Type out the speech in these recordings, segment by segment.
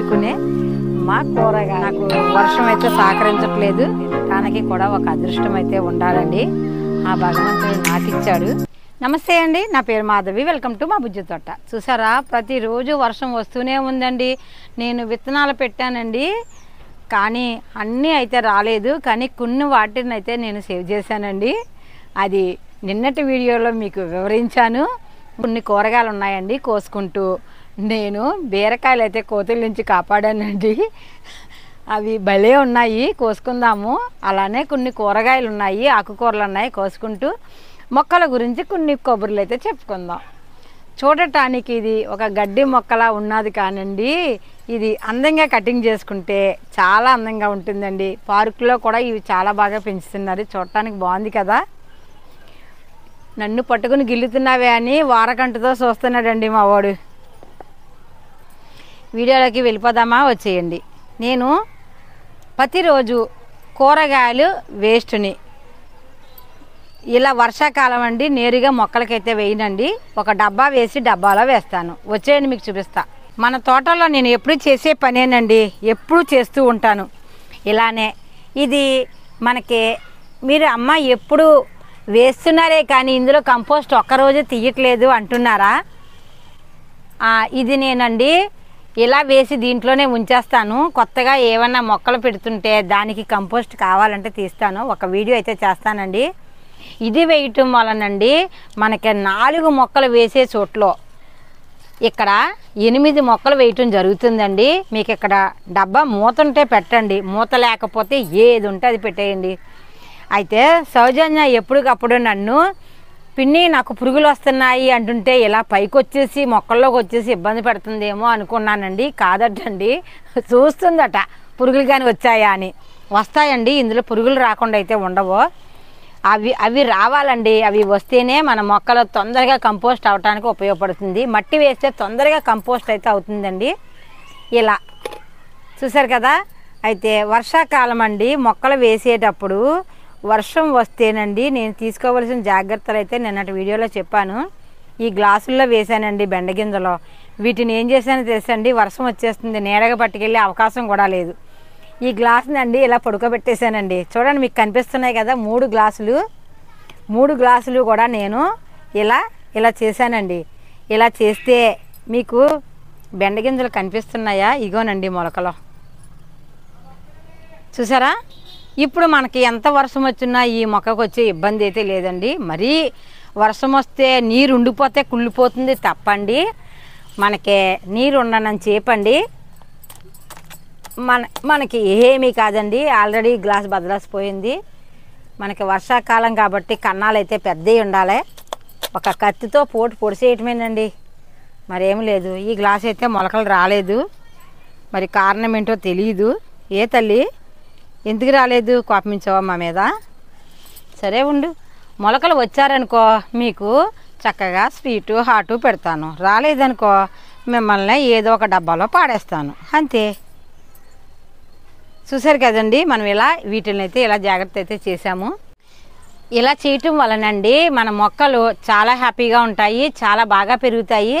పెంచుకునే మా కూరగా నాకు వర్షం అయితే సహకరించట్లేదు. తనకి కూడా ఒక అదృష్టం అయితే ఉండాలండి. ఆ భగవంతుడు నాకు ఇచ్చాడు నమస్తే అండి నా పేరు మాధవి. వెల్కమ్ టు మా బుజ్జి తోట. చూసారా ప్రతిరోజు వర్షం వస్తూనే ఉందండి. నేను విత్తనాలు పెట్టానండి. కానీ అన్నీ అయితే రాలేదు. కానీ కొన్ని వాటిని అయితే నేను సేవ్ చేశానండి. అది నిన్నటి వీడియోలో మీకు వివరించాను. కొన్ని కూరగాయలు ఉన్నాయండి కోసుకుంటూ నేను బీరకాయలు అయితే కోతుల నుంచి కాపాడానండి. అవి భలే ఉన్నాయి కోసుకుందాము. అలానే కొన్ని కూరగాయలు ఉన్నాయి ఆకుకూరలు ఉన్నాయి కోసుకుంటూ మొక్కల గురించి కొన్ని కొబ్బరిలు అయితే చెప్పుకుందాం. చూడటానికి ఇది ఒక గడ్డి మొక్కలా ఉన్నది కానండి. ఇది అందంగా కటింగ్ చేసుకుంటే చాలా అందంగా ఉంటుందండి. పార్కులో కూడా ఇవి చాలా బాగా పెంచుతున్నారు. చూడటానికి బాగుంది కదా. నన్ను పట్టుకుని గిల్లుతున్నావే అని వారకంటతో చూస్తున్నాడండి మా వాడు వీడియోలోకి వెళ్ళిపోదామా వచ్చేయండి. నేను ప్రతిరోజు కూరగాయలు వేస్ట్ని. ఇలా వర్షాకాలం అండి నేరుగా మొక్కలకైతే వేయనండి. ఒక డబ్బా వేసి డబ్బాలో వేస్తాను. వచ్చేయండి మీకు చూపిస్తా. మన తోటలో నేను ఎప్పుడు చేసే పనేనండి ఎప్పుడు చేస్తూ ఉంటాను. ఇలానే ఇది మనకి మీరు అమ్మ ఎప్పుడు వేస్తున్నారే కానీ ఇందులో కంపోస్ట్ ఒక్కరోజు తీయట్లేదు అంటున్నారా? ఇది నేనండి ఇలా వేసి దీంట్లోనే ఉంచేస్తాను. కొత్తగా ఏమన్నా మొక్కలు పెడుతుంటే దానికి కంపోస్ట్ కావాలంటే తీస్తాను. ఒక వీడియో అయితే చేస్తానండి. ఇది వేయటం వలనండి మనకి నాలుగు మొక్కలు వేసే చోట్లో ఇక్కడ ఎనిమిది మొక్కలు వేయటం జరుగుతుందండి. మీకు ఇక్కడ డబ్బా మూత ఉంటే పెట్టండి. మూత లేకపోతే ఏది ఉంటే అది పెట్టేయండి. అయితే సౌజన్య ఎప్పటికప్పుడు నన్ను పిన్ని నాకు పురుగులు వస్తున్నాయి అంటుంటే ఇలా పైకి వచ్చేసి మొక్కల్లోకి వచ్చేసి ఇబ్బంది పెడుతుందేమో అనుకున్నానండి. కాదటండి. చూస్తుందట. పురుగులు కానీ వచ్చాయా అని. వస్తాయండి. ఇందులో పురుగులు రాకుండా అయితే ఉండవు. అవి అవి రావాలండి. అవి వస్తేనే మన మొక్కలు తొందరగా కంపోస్ట్ అవడానికి ఉపయోగపడుతుంది. మట్టి వేస్తే తొందరగా కంపోస్ట్ అయితే అవుతుందండి. ఇలా. చూసారు కదా? అయితే వర్షాకాలం అండి. మొక్కలు వేసేటప్పుడు వర్షం వస్తేనండి నేను తీసుకోవలసిన జాగ్రత్తలు అయితే నిన్నటి వీడియోలో చెప్పాను. ఈ గ్లాసుల్లో వేసానండి బెండగింజలో వీటిని ఏం చేశానో తెలుసండి? వర్షం వచ్చేస్తుంది. నీడగా పట్టుకెళ్ళే అవకాశం కూడా లేదు. ఈ గ్లాసుని అండి ఇలా పడుకోబెట్టేశానండి. చూడండి మీకు కనిపిస్తున్నాయి కదా మూడు గ్లాసులు. మూడు గ్లాసులు కూడా నేను ఇలా ఇలా చేశానండి. ఇలా చేస్తే మీకు బెండగింజలు కనిపిస్తున్నాయా? ఇగోనండి మొలకలు. చూసారా? ఇప్పుడు మనకి ఎంత వర్షం వచ్చినా ఈ మొక్కకు వచ్చే ఇబ్బంది అయితే లేదండి. మరీ వర్షం వస్తే నీరు ఉండిపోతే కుళ్ళిపోతుంది తప్పండి. మనకి నీరు ఉండనని చెప్పండి మన మనకి ఏమీ కాదండి. ఆల్రెడీ గ్లాస్ బదలాసిపోయింది మనకి వర్షాకాలం కాబట్టి కన్నాలు అయితే పెద్దవి ఉండాలి. ఒక కత్తితో పోటు పొడిసేయటమేనండి. మరేం లేదు. ఈ గ్లాస్ అయితే మొలకలు రాలేదు. మరి కారణం ఏంటో తెలియదు ఏ తల్లి? ఎందుకు రాలేదు? కోపమించావా మా మీద? సరే ఉండు. మొలకలు వచ్చారనుకో మీకు చక్కగా స్వీటు హాటు పెడతాను. రాలేదనుకో మిమ్మల్ని ఏదో ఒక డబ్బాలో పాడేస్తాను. అంతే. చూసారు కదండి మనం ఇలా వీటిని అయితే ఇలా జాగ్రత్త అయితే చేసాము ఇలా చేయటం వలనండి మన మొక్కలు చాలా హ్యాపీగా ఉంటాయి చాలా బాగా పెరుగుతాయి.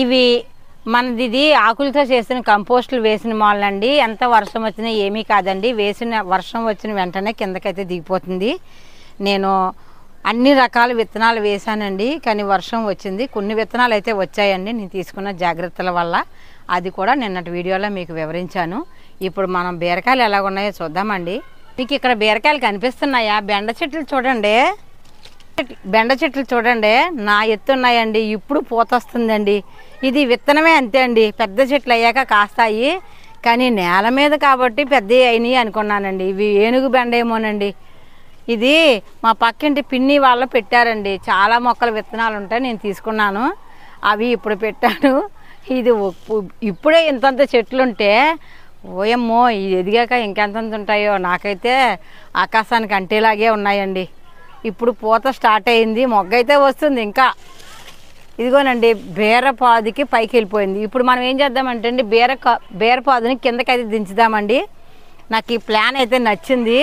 ఇవి మనది ఇది ఆకులతో చేసిన కంపోస్టులు వేసిన మాలండి. ఎంత వర్షం వచ్చినా ఏమీ కాదండి. వేసిన వర్షం వచ్చిన వెంటనే కిందకైతే దిగిపోతుంది. నేను అన్ని రకాల విత్తనాలు వేశానండి. కానీ వర్షం వచ్చింది. కొన్ని విత్తనాలు అయితే వచ్చాయండి. నేను తీసుకున్న జాగ్రత్తల వల్ల. అది కూడా నిన్నటి వీడియోలో మీకు వివరించాను. ఇప్పుడు మనం బీరకాయలు ఎలాగున్నాయో చూద్దామండి. మీకు ఇక్కడ బీరకాయలు కనిపిస్తున్నాయా? బెండ చెట్లు చూడండి. బెండ చెట్లు చూడండి. నా ఎత్తు ఉన్నాయండి. ఇప్పుడు పూత వస్తుందండి. ఇది విత్తనమే అంతే అండి. పెద్ద చెట్లు అయ్యాక కాస్తాయి. కానీ నేల మీద కాబట్టి పెద్దవి అయినాయి అనుకున్నానండి. ఇవి ఏనుగు బెండ ఏమోనండి. ఇది మా పక్కింటి పిన్ని వాళ్ళు పెట్టారండి. చాలా మొక్కల విత్తనాలు ఉంటాయి నేను తీసుకున్నాను. అవి ఇప్పుడు పెట్టాను. ఇది ఇప్పుడే ఇంతంత చెట్లు ఉంటే ఓయమ్మో ఇది ఎదిగాక ఇంకెంతంత ఉంటాయో నాకైతే ఆకాశానికి అంటేలాగే ఉన్నాయండి. ఇప్పుడు పూత స్టార్ట్ అయింది మొగ్గ అయితే వస్తుంది ఇంకా. ఇదిగోనండి బీరపాదుకి పైకి వెళ్ళిపోయింది. ఇప్పుడు మనం ఏం చేద్దామంటే అండి బీర బీరపాదుని కిందకైతే దించుదామండి. నాకు ఈ ప్లాన్ అయితే నచ్చింది.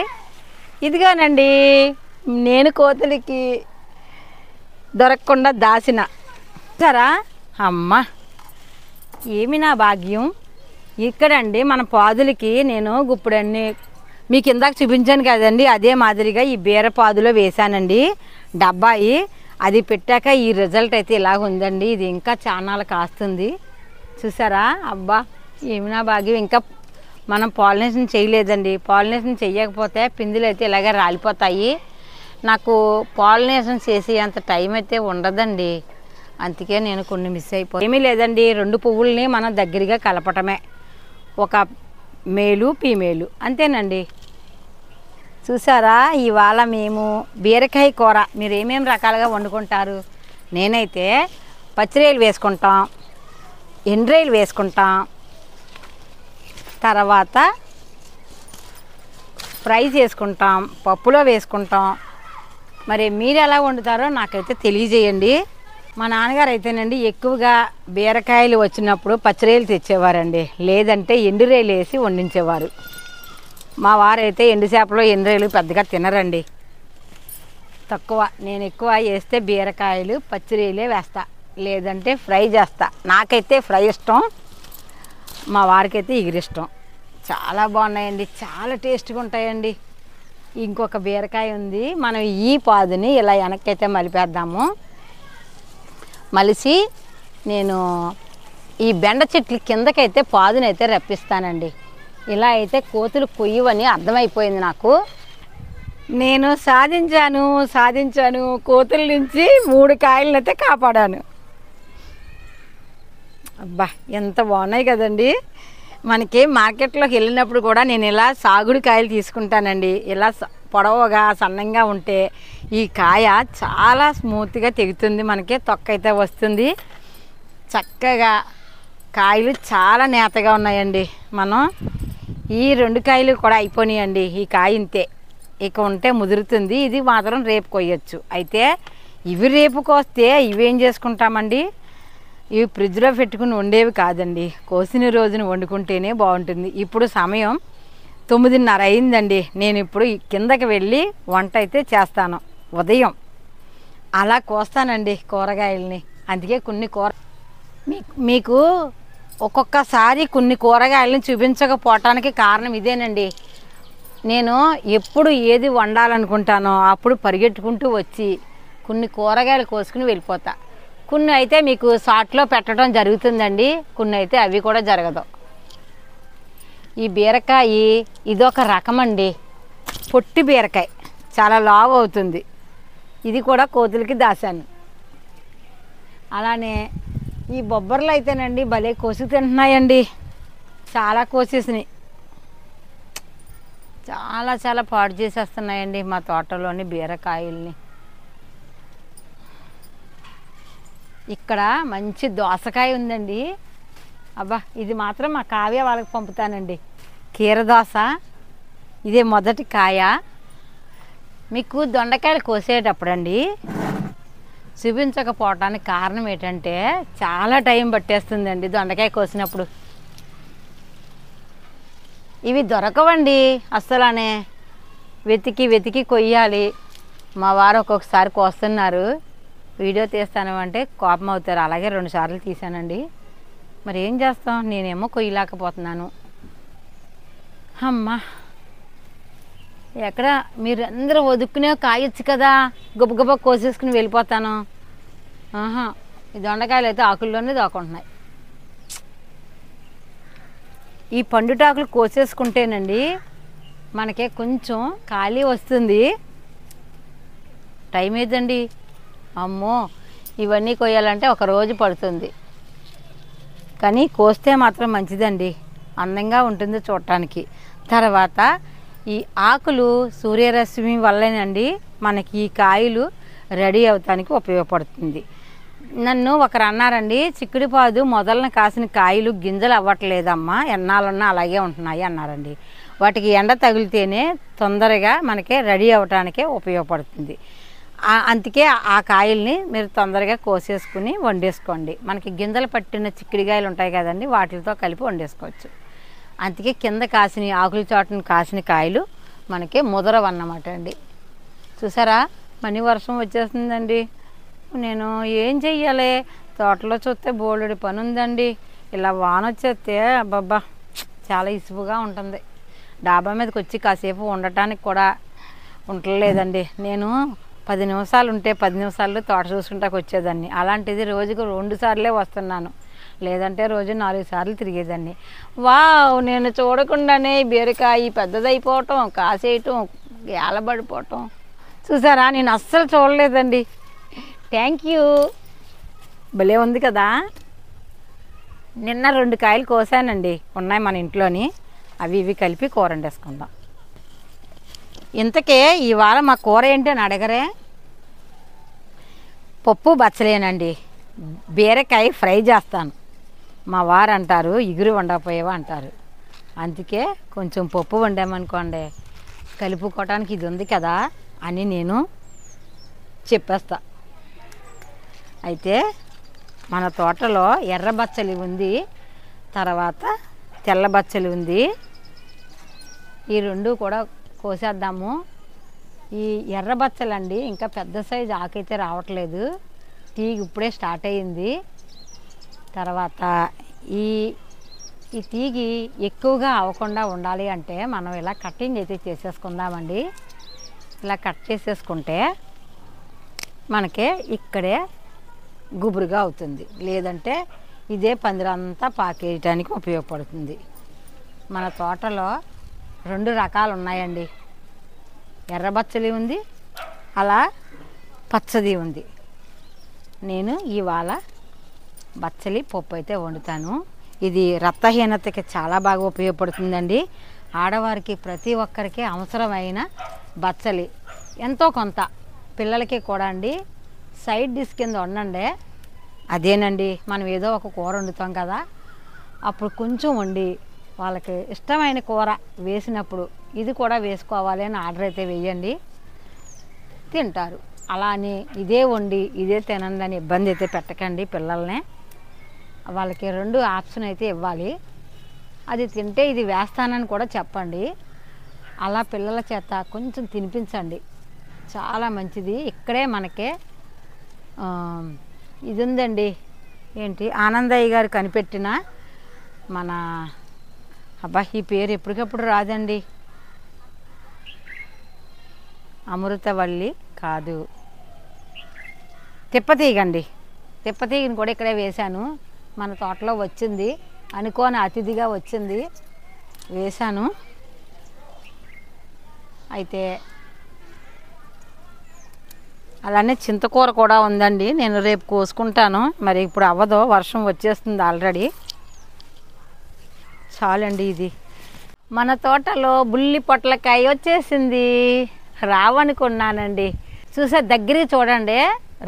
ఇదిగోనండి నేను కోతులకి దొరకకుండా దాసిన. సరా అమ్మ ఏమి నా భాగ్యం? ఇక్కడండి మన పాదులకి నేను గుప్పుడన్ని మీకు ఇందాక చూపించాను కదండి అదే మాదిరిగా ఈ బీరపాదులో వేశానండి. డబ్బాయి. అది పెట్టాక ఈ రిజల్ట్ అయితే ఇలాగ ఉందండి. ఇది ఇంకా చాలా కాస్తుంది. చూసారా? అబ్బా ఏమినా భాగ్యం. ఇంకా మనం పాలినేషన్ చేయలేదండి. పాలినేషన్ చేయకపోతే పిందులు అయితే ఇలాగే రాలిపోతాయి. నాకు పాలినేషన్ చేసే అంత టైం అయితే ఉండదండి. అందుకే నేను కొన్ని మిస్ అయిపోయి ఏమీ లేదండి. రెండు పువ్వుల్ని మనం దగ్గరగా కలపటమే. ఒక మేలు ఫీమేలు. అంతేనండి. చూసారా ఇవాళ మేము బీరకాయ కూర. మీరు ఏమేమి రకాలుగా వండుకుంటారు? నేనైతే పచ్చిరేలు వేసుకుంటాం ఎండ్రేలు వేసుకుంటాం తర్వాత ఫ్రై చేసుకుంటాం పప్పులో వేసుకుంటాం. మరి మీరు ఎలా వండుతారో నాకైతే తెలియజేయండి. మా నాన్నగారు అయితేనండి ఎక్కువగా బీరకాయలు వచ్చినప్పుడు పచ్చిరేలు తెచ్చేవారండి. లేదంటే ఎండురేలు వేసి వండించేవారు. మా వారైతే ఎండు చేపలు ఎండురేలు పెద్దగా తినరండి. తక్కువ. నేను ఎక్కువ వేస్తే బీరకాయలు పచ్చిరీలే వేస్తా. లేదంటే ఫ్రై చేస్తా. నాకైతే ఫ్రై ఇష్టం. మా వారికైతే ఇగిరిష్టం చాలా బాగున్నాయండి. చాలా టేస్ట్గా ఉంటాయండి. ఇంకొక బీరకాయ ఉంది. మనం ఈ పాదుని ఇలా వెనక్కైతే మలిపేద్దాము. మలిసి నేను ఈ బెండ చెట్ల కిందకైతే పాదునైతే రప్పిస్తానండి. ఇలా అయితే కోతులు కొయ్యవని అర్థమైపోయింది నాకు. నేను సాధించాను సాధించాను. కోతుల నుంచి మూడు కాయలనైతే కాపాడాను. అబ్బా ఎంత బాగున్నాయి కదండి. మనకి మార్కెట్లోకి వెళ్ళినప్పుడు కూడా నేను ఇలా సాగుడు కాయలు తీసుకుంటానండి. ఇలా పొడవుగా సన్నంగా ఉంటే ఈ కాయ చాలా స్మూత్గా తెగుతుంది. మనకి తొక్క అయితే వస్తుంది. చక్కగా కాయలు చాలా నేతగా ఉన్నాయండి. మనం ఈ రెండు కాయలు కూడా అయిపోయినాయండి. ఈ కాయ ఇంతే. ఇక ఉంటే ముదురుతుంది. ఇది మాత్రం రేపు కొయ్యొచ్చు. అయితే ఇవి రేపు కోస్తే ఇవేం చేసుకుంటామండి? ఇవి ఫ్రిడ్జ్లో పెట్టుకుని వండేవి కాదండి. కోసిన రోజున వండుకుంటేనే బాగుంటుంది. ఇప్పుడు సమయం తొమ్మిదిన్నర అయిందండి. నేను ఇప్పుడు కిందకి వెళ్ళి వంట అయితే చేస్తాను. ఉదయం. అలా కోస్తానండి కూరగాయలని. అందుకే కొన్ని కూర మీకు మీకు ఒక్కొక్కసారి కొన్ని కూరగాయలను చూపించకపోవటానికి కారణం ఇదేనండి. నేను ఎప్పుడు ఏది వండాలనుకుంటానో అప్పుడు పరిగెట్టుకుంటూ వచ్చి కొన్ని కూరగాయలు కోసుకుని వెళ్ళిపోతా. కొన్ని అయితే మీకు షాట్లో పెట్టడం జరుగుతుందండి. కొన్ని అయితే అవి కూడా జరగదు. ఈ బీరకాయ ఇదొక రకం అండి పొట్టి బీరకాయ. చాలా లావు అవుతుంది. ఇది కూడా కోతులకి దాశాను అలానే ఈ బొబ్బర్లు అయితేనండి భలే కోసి తింటున్నాయండి. చాలా కోసేసినాయి. చాలా చాలా పాడు చేసేస్తున్నాయండి మా తోటలోని బీరకాయల్ని. ఇక్కడ మంచి దోసకాయ ఉందండి. అబ్బా ఇది మాత్రం మా కావ్య వాళ్ళకి పంపుతానండి. కీర దోస ఇదే మొదటి కాయ. మీకు దొండకాయలు కోసేటప్పుడండి చూపించకపోవటానికి కారణం ఏంటంటే చాలా టైం పట్టేస్తుందండి దొండకాయ కోసినప్పుడు. ఇవి దొరకవండి అస్సలనే. వెతికి వెతికి కొయ్యాలి. మా వారు ఒక్కొక్కసారి కోస్తున్నారు. వీడియో తీస్తాను అంటే కోపం అవుతారు. అలాగే రెండు సార్లు తీసానండి మరి ఏం చేస్తాం? నేనేమో కొయ్యలేకపోతున్నాను. అమ్మా. ఎక్కడ? మీరు అందరూ వదుక్కునే కాయొచ్చు కదా? గబగబా కోసేసుకుని వెళ్ళిపోతాను. ఆహా ఈ దొండకాయలు అయితే ఆకుల్లోనే దాకుంటున్నాయి ఈ పండుటాకులు కోసేసుకుంటేనండి మనకి కొంచెం ఖాళీ వస్తుంది. టైం ఏదండి? అమ్మో ఇవన్నీ కొయ్యాలంటే ఒక రోజు పడుతుంది. కానీ కోస్తే మాత్రం మంచిదండి. అందంగా ఉంటుంది చూడటానికి. తర్వాత ఈ ఆకులు సూర్యరశ్మి వల్లనండి మనకి ఈ కాయలు రెడీ అవటానికి ఉపయోగపడుతుంది. నన్ను ఒకరు అన్నారండి చిక్కుడిపాదు మొదలన కాసిన కాయలు గింజలు అవ్వట్లేదమ్మా ఎన్నాళ్ళున్నా అలాగే ఉంటున్నాయి అన్నారండి. వాటికి ఎండ తగిలితేనే తొందరగా మనకి రెడీ అవ్వటానికే ఉపయోగపడుతుంది. అందుకే ఆ- కాయల్ని మీరు తొందరగా కోసేసుకుని వండేసుకోండి. మనకి గింజలు పట్టిన చిక్కుడుకాయలు ఉంటాయి కదండి వాటితో కలిపి వండేసుకోవచ్చు. అందుకే కింద కాసిన ఆకుల చోటను కాసిన కాయలు మనకి ముదరవన్నమాట అండి. చూసారా? మనీ వర్షం వచ్చేస్తుందండి. నేను ఏం చెయ్యాలి? తోటలో చూస్తే బోలెడు పని ఉందండి ఇలా వాన వచ్చేస్తే అబ్బబ్బా చాలా ఇసుపుగా ఉంటుంది. డాబా మీదకి వచ్చి కాసేపు ఉండటానికి కూడా ఉండలేదండి. నేను పది నిమిషాలు ఉంటే పది నిమిషాల్లో తోట చూసుకుంటాకు వచ్చేదాన్ని అలాంటిది రోజుకు రెండు సార్లే వస్తున్నాను. లేదంటే రోజు నాలుగు సార్లు తిరిగేదాన్ని. వావ్ నేను చూడకుండానే బీరకాయ పెద్దదైపోవటం కాసేయటం ఏలబడిపోవటం. చూసారా? నేను అస్సలు చూడలేదండి. థ్యాంక్ యూ భలే ఉంది కదా? నిన్న రెండు కాయలు కోసానండి. ఉన్నాయి మన ఇంట్లోని. అవి ఇవి కలిపి కూర వండేసుకుందాం ఇంతకే ఇవాళ మా కూర ఏంటి అని అడగరే? పప్పు బచ్చలేనండి. బీరకాయ ఫ్రై చేస్తాను. మా వారు అంటారు ఇగురు వండకపోయేవా అంటారు. అందుకే కొంచెం పప్పు వండామనుకోండి కలుపుకోవటానికి ఇది ఉంది కదా అని నేను చెప్పేస్తా. అయితే మన తోటలో ఎర్ర బచ్చలి ఉంది తర్వాత తెల్ల బచ్చలి ఉంది. ఈ రెండు కూడా కోసేద్దాము. ఈ ఎర్ర బచ్చలండి ఇంకా పెద్ద సైజు ఆకైతే రావట్లేదు. టీ ఇప్పుడే స్టార్ట్ అయ్యింది. తర్వాత ఈ ఈ తీగి ఎక్కువగా అవ్వకుండా ఉండాలి అంటే మనం ఇలా కటింగ్ అయితే చేసేసుకుందామండి. ఇలా కట్ చేసేసుకుంటే మనకి ఇక్కడే గుబురుగా అవుతుంది. లేదంటే ఇదే పందిరంతా పాకేయటానికి ఉపయోగపడుతుంది. మన తోటలో రెండు రకాలు ఉన్నాయండి. ఎర్ర బచ్చలి ఉంది అలా పచ్చది ఉంది. నేను ఇవాళ బచ్చలి పప్పు అయితే వండుతాను. ఇది రక్తహీనతకి చాలా బాగా ఉపయోగపడుతుందండి. ఆడవారికి ప్రతి ఒక్కరికి అవసరమైన బచ్చలి. ఎంతో కొంత పిల్లలకి కూడా అండి. సైడ్ డిష్ కింద వండండి. అదేనండి మనం ఏదో ఒక కూర వండుతాం కదా. అప్పుడు కొంచెం వండి వాళ్ళకి ఇష్టమైన కూర వేసినప్పుడు ఇది కూడా వేసుకోవాలి అని ఆర్డర్ అయితే వేయండి. తింటారు. అలా అని ఇదే వండి ఇదే తినండి అని ఇబ్బంది అయితే పెట్టకండి పిల్లల్ని. వాళ్ళకి రెండు ఆప్షన్ అయితే ఇవ్వాలి. అది తింటే ఇది వేస్తానని కూడా చెప్పండి. అలా పిల్లల చేత కొంచెం తినిపించండి. చాలా మంచిది. ఇక్కడే మనకే ఇది ఉందండి ఏంటి? ఆనందయ్య గారు కనిపెట్టిన మన అబ్బా ఈ పేరు ఎప్పటికప్పుడు రాదండి. అమృతవల్లి కాదు. తిప్పతీగండి. తిప్పతీగని కూడా ఇక్కడే వేశాను. మన తోటలో వచ్చింది. అనుకోని అతిథిగా వచ్చింది. వేశాను. అయితే అలానే చింతకూర కూడా ఉందండి. నేను రేపు కోసుకుంటాను. మరి ఇప్పుడు అవ్వదు. వర్షం వచ్చేస్తుంది ఆల్రెడీ. చాలండి ఇది. మన తోటలో బుల్లి పొట్లకాయ వచ్చేసింది. రావనుకున్నానండి చూసే దగ్గర చూడండి.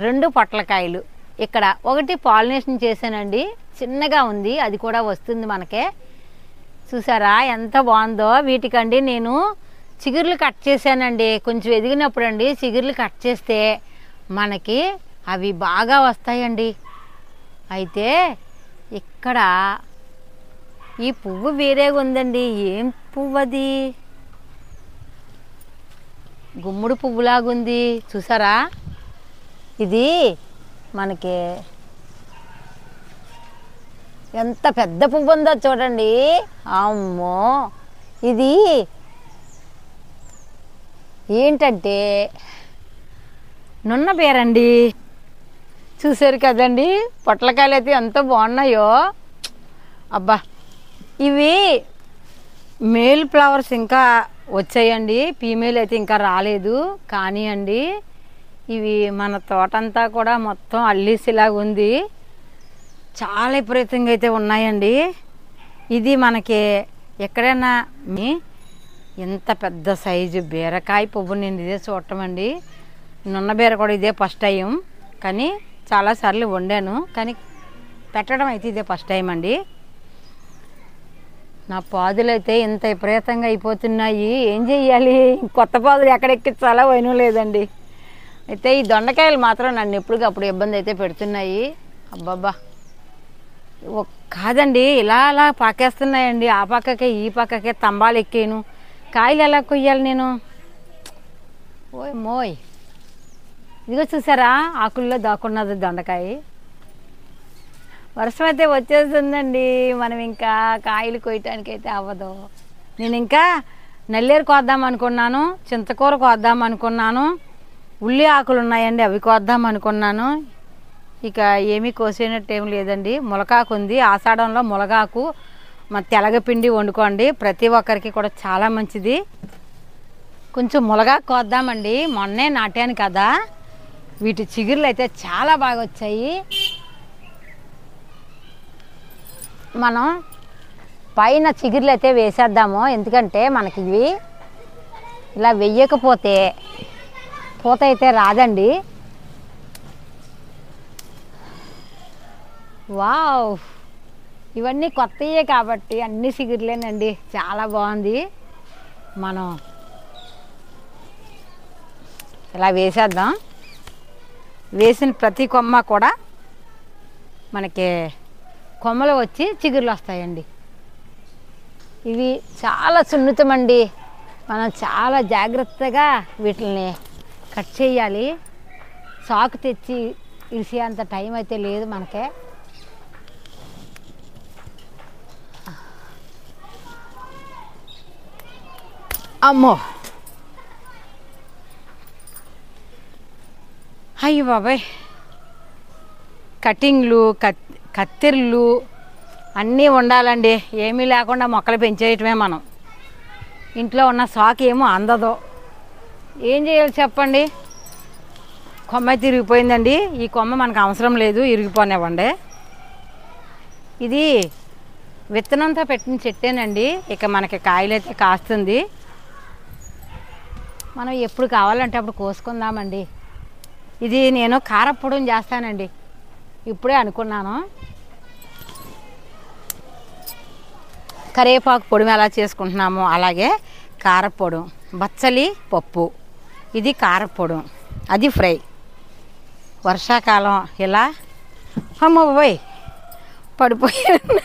రెండు పొట్లకాయలు. ఇక్కడ ఒకటి పాలినేషన్ చేశానండి. చిన్నగా ఉంది. అది కూడా వస్తుంది మనకే. చూసారా ఎంత బాగుందో. వీటికండి నేను చిగుర్లు కట్ చేశానండి. కొంచెం ఎదిగినప్పుడు అండి చిగుర్లు కట్ చేస్తే మనకి అవి బాగా వస్తాయండి. అయితే ఇక్కడ ఈ పువ్వు వేరేగా ఉందండి. ఏం పువ్వు అది గుమ్మడి పువ్వులాగుంది. చూసారా? ఇది మనకి ఎంత పెద్ద పువ్వు ఉందో చూడండి. అమ్మో! ఇది ఏంటంటే నున్న పేరండి. చూసారు కదండి? పొట్లకాయలు అయితే ఎంత బాగున్నాయో. అబ్బా! ఇవి మేల్ ఫ్లవర్స్ ఇంకా వచ్చాయండి. ఫీమేల్ అయితే ఇంకా రాలేదు. కానీ అండి ఇవి మన తోటంతా కూడా మొత్తం అల్లీసిలాగా ఉంది. చాలా విపరీతంగా అయితే ఉన్నాయండి. ఇది మనకి ఎక్కడైనా మీ ఇంత పెద్ద సైజు బీరకాయ పువ్వు నేను ఇదే చూడటం అండి నున్న బీర కూడా ఇదే ఫస్ట్ టైం కానీ చాలాసార్లు వండాను. కానీ పెట్టడం అయితే ఇదే ఫస్ట్ టైం అండి. నా పాదులు అయితే ఇంత విపరీతంగా అయిపోతున్నాయి. ఏం చెయ్యాలి? కొత్త పాదులు ఎక్కడ ఎక్కించాలో పోయిన లేదండి అయితే ఈ దొండకాయలు మాత్రం నన్ను ఎప్పటికప్పుడు ఇబ్బంది అయితే పెడుతున్నాయి. అబ్బబ్బా. ఒ- కాదండి ఇలా అలా పాకేస్తున్నాయండి. ఆ పక్కకే ఈ పక్కకే తంబాలు ఎక్కాను. కాయలు ఎలా కొయ్యాలి నేను? ఓయ్ మోయ్. ఇదిగో చూసారా ఆకుల్లో దాక్కున్నది దొండకాయ. వర్షం అయితే వచ్చేస్తుందండి. మనం ఇంకా కాయలు కొయ్యటానికి అయితే అవ్వదు. నేను ఇంకా నల్లేరు కోద్దాం అనుకున్నాను చింతకూర కోద్దాం అనుకున్నాను. ఉల్లి ఆకులు ఉన్నాయండి అవి కోద్దాం అనుకున్నాను. ఇక ఏమీ కోసేనట్టు ఏం లేదండి. ములగాకు ఉంది. ఆషాఢంలో ములగాకు మా తెలగపిండి వండుకోండి. ప్రతి ఒక్కరికి కూడా చాలా మంచిది. కొంచెం ములగాకు కోద్దామండి. మొన్నే నాటాను కదా. వీటి చిగురులు అయితే చాలా బాగా వచ్చాయి. మనం పైన చిగురులు అయితే వేసేద్దాము. ఎందుకంటే మనకి ఇవి ఇలా వెయ్యకపోతే పూత అయితే రాదండి. వావ్! ఇవన్నీ కొత్తయే కాబట్టి అన్ని చిగుర్లేనండి చాలా బాగుంది. మనం ఇలా వేసేద్దాం. వేసిన ప్రతి కొమ్మ కూడా మనకి కొమ్మలు వచ్చి చిగుర్లు వస్తాయండి. ఇవి చాలా సున్నితమండి. మనం చాలా జాగ్రత్తగా వీటిని కట్ చేయాలి. సాకు తెచ్చి ఇరిసేంత టైం అయితే లేదు మనకే. అమ్మో. అయ్యి బాబాయ్. కటింగ్లు కత్ కత్తెర్లు అన్నీ ఉండాలండి. ఏమీ లేకుండా మొక్కలు పెంచేయటమే మనం. ఇంట్లో ఉన్న సాకు ఏమో అందదు. ఏం చేయాలి చెప్పండి? కొమ్మ అయితే ఇరిగిపోయిందండి ఈ కొమ్మ మనకు అవసరం లేదు ఇరిగిపోనివ్వండి. ఇది విత్తనంతో పెట్టిన చెట్టేనండి. ఇక మనకి కాయలైతే కాస్తుంది. మనం ఎప్పుడు కావాలంటే అప్పుడు కోసుకుందామండి. ఇది నేను కారప్పొడం చేస్తానండి. ఇప్పుడే అనుకున్నాను. కరివేపాకు పొడి ఎలా చేసుకుంటున్నామో అలాగే కారప్పొడం బచ్చలి పప్పు. ఇది కారప్పొడం అది ఫ్రై. వర్షాకాలం ఇలా అమ్మ పోయి పడిపోయాను.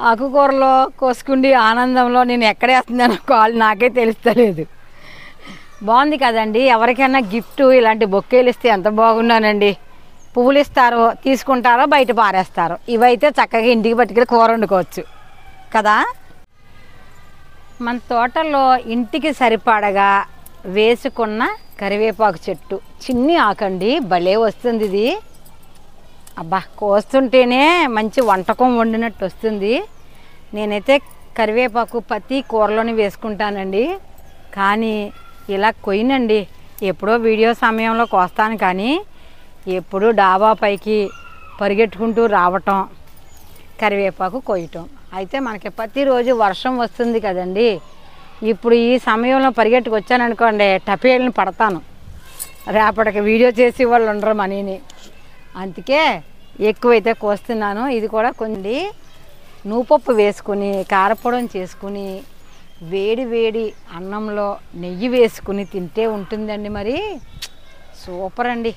ఆకుకూరలో కోసుకుండి ఆనందంలో నేను ఎక్కడేస్తున్నానో కాల్ నాకే తెలుస్తలేదు. బాగుంది కదండి. ఎవరికైనా గిఫ్ట్ ఇలాంటి బొక్కేలు ఇస్తే ఎంత బాగున్నానండి. పువ్వులు ఇస్తారో తీసుకుంటారో బయట పారేస్తారో. ఇవైతే చక్కగా ఇంటికి పట్టుకెళ్ళి కూర వండుకోవచ్చు. కదా? మన తోటలో ఇంటికి సరిపడగా వేసుకున్న కరివేపాకు చెట్టు. చిన్ని ఆకండి భలే వస్తుంది ఇది. అబ్బా కోస్తుంటేనే మంచి వంటకం వండినట్టు వస్తుంది. నేనైతే కరివేపాకు ప్రతి కూరలోని వేసుకుంటానండి. కానీ ఇలా కొయ్యనండి. ఎప్పుడో వీడియో సమయంలో కోస్తాను కానీ ఎప్పుడూ డాబా పైకి పరిగెట్టుకుంటూ రావటం కరివేపాకు కొయ్యటం. అయితే మనకి ప్రతిరోజు వర్షం వస్తుంది కదండి. ఇప్పుడు ఈ సమయంలో పరిగెట్టుకు వచ్చాననుకోండి టపేళ్ళని పడతాను. రేపటికి వీడియో చేసి వాళ్ళు ఉండరు మనీని. అందుకే ఎక్కువైతే కోస్తున్నాను. ఇది కూడా కొన్ని నూపప్పు వేసుకుని కారపొడం చేసుకుని వేడి వేడి అన్నంలో నెయ్యి వేసుకుని తింటే ఉంటుందండి మరి. సూపర్ అండి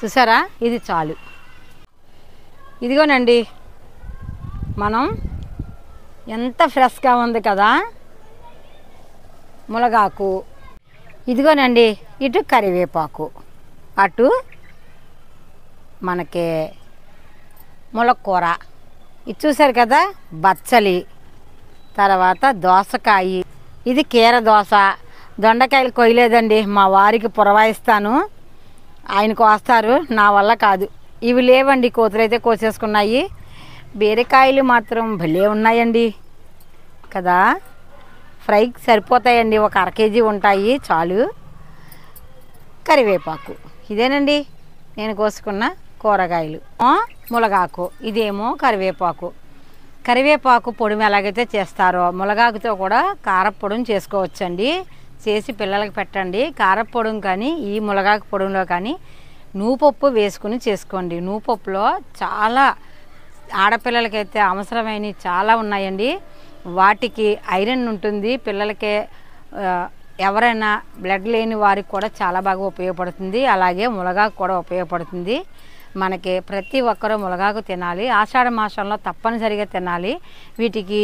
చూసారా? ఇది చాలు. ఇదిగోనండి. మనం ఎంత ఫ్రెష్గా ఉంది కదా? మునగాకు. ఇదిగోనండి ఇటు కరివేపాకు. అటు మనకి ములక్కూర. ఇది చూసారు కదా? బచ్చలి. తర్వాత దోసకాయ. ఇది కీర దోస. దొండకాయలు కొయ్యలేదండి. మా వారికి పురవాయిస్తాను. ఆయన కోస్తారు నా వల్ల కాదు. ఇవి లేవండి కోతులైతే కోసేసుకున్నాయి. బీరకాయలు మాత్రం భలే ఉన్నాయండి. కదా? ఫ్రైకి సరిపోతాయండి ఒక అర కేజీ ఉంటాయి చాలు. కరివేపాకు. ఇదేనండి నేను కోసుకున్న కూరగాయలు. ములగాకు. ఇదేమో కరివేపాకు. కరివేపాకు పొడిమి ఎలాగైతే చేస్తారో ములగాకుతో కూడా కారపొడిని చేసుకోవచ్చండి. చేసి పిల్లలకి పెట్టండి. కారపొడం కానీ ఈ ములగాకు పొడంలో కానీ నూపప్పు వేసుకుని చేసుకోండి. నూపప్పులో చాలా ఆడపిల్లలకైతే అవసరమైనవి చాలా ఉన్నాయండి. వాటికి ఐరన్ ఉంటుంది. పిల్లలకే ఎవరైనా బ్లడ్ లేని వారికి కూడా చాలా బాగా ఉపయోగపడుతుంది. అలాగే ములగాకు కూడా ఉపయోగపడుతుంది. మనకి ప్రతి ఒక్కరూ ములగాకు తినాలి. ఆషాఢ మాసంలో తప్పనిసరిగా తినాలి. వీటికి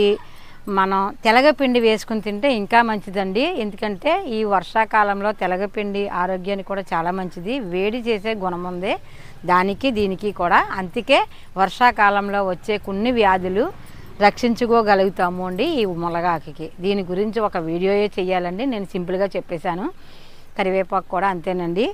మనం తెలగపిండి వేసుకుని తింటే ఇంకా మంచిదండి. ఎందుకంటే ఈ వర్షాకాలంలో తెలగపిండి ఆరోగ్యానికి కూడా చాలా మంచిది. వేడి చేసే గుణం ఉంది. దానికి దీనికి కూడా. అందుకే వర్షాకాలంలో వచ్చే కొన్ని వ్యాధులు రక్షించుకోగలుగుతాము అండి ఈ మునగాకుకి దీని గురించి ఒక వీడియోయే చేయాలండి నేను సింపుల్గా చెప్పేశాను. కరివేపాకు కూడా అంతేనండి.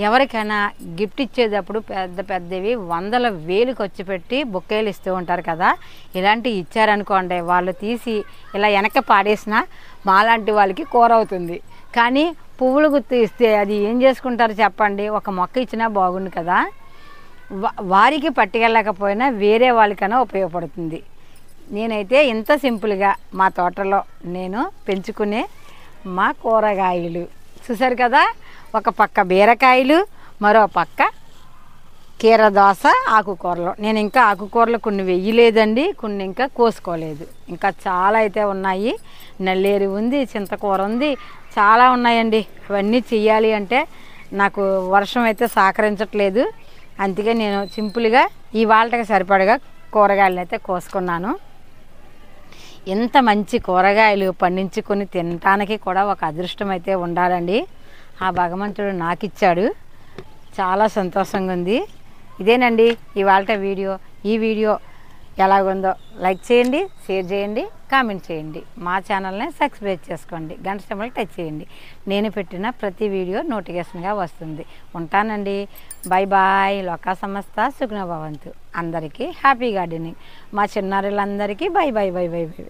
ఎవరికైనా గిఫ్ట్ ఇచ్చేటప్పుడు పెద్ద పెద్దవి వందల వేలు ఖర్చు పెట్టి బొక్కేలు ఇస్తూ ఉంటారు కదా. ఇలాంటివి ఇచ్చారనుకోండి వాళ్ళు తీసి ఇలా వెనక పాడేసినా మాలాంటి వాళ్ళకి కూర అవుతుంది కానీ పువ్వులు గుర్తు ఇస్తే అది ఏం చేసుకుంటారు చెప్పండి? ఒక మొక్క ఇచ్చినా బాగుండు కదా. వా- వారికి పట్టుకెళ్ళకపోయినా వేరే వాళ్ళకైనా ఉపయోగపడుతుంది. నేనైతే ఇంత సింపుల్గా మా తోటలో నేను పెంచుకునే మా కూరగాయలు. చూసారు కదా? ఒక పక్క బీరకాయలు మరో పక్క కీర దోస ఆకుకూరలు. నేను ఇంకా ఆకుకూరలు కొన్ని వెయ్యలేదండి కొన్ని ఇంకా కోసుకోలేదు. ఇంకా చాలా అయితే ఉన్నాయి. నల్లేరు ఉంది చింతకూర ఉంది చాలా ఉన్నాయండి. అవన్నీ చెయ్యాలి అంటే నాకు వర్షం అయితే సహకరించట్లేదు. అందుకే నేను సింపుల్గా ఈ వాళ్ళకి సరిపడగా కూరగాయలను అయితే కోసుకున్నాను. ఇంత మంచి కూరగాయలు పండించుకొని తినటానికి కూడా ఒక అదృష్టం అయితే ఉండాలండి. ఆ భగవంతుడు నాకు ఇచ్చాడు చాలా సంతోషంగా ఉంది. ఇదేనండి ఇవాళ వీడియో. ఈ వీడియో ఎలాగుందో లైక్ చేయండి షేర్ చేయండి కామెంట్ చేయండి. మా ఛానల్ని సబ్స్క్రైబ్ చేసుకోండి. గంట సింబల్ టచ్ చేయండి. నేను పెట్టిన ప్రతి వీడియో నోటిఫికేషన్గా వస్తుంది. ఉంటానండి. Bye bye. లోకా సంస్థ సుగ్న భవంతు. అందరికీ హ్యాపీ గార్డెనింగ్. మా చిన్నారులందరికీ bye bye bye bye bye.